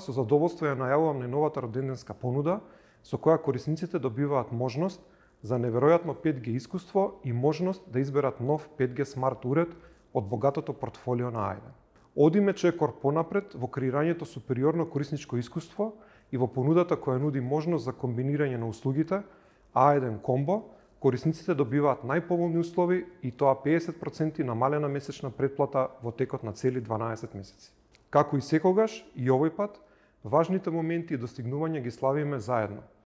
Со задоволство ја најавувам најновата роденденска понуда, со која корисниците добиваат можност за неверојатно 5G искуство и можност да изберат нов 5G смарт уред од богатото портфолио на Ајден. Одиме чекор понапред во креирањето супериорно корисничко искуство и во понудата која нуди можност за комбинирање на услугите А1 комбо, корисниците добиваат најповолни услови и тоа 50% намалена месечна предплата во текот на цели 12 месеци. Како и секогаш, и овој пат, Важните моменти и достигнувања ги славиме заедно –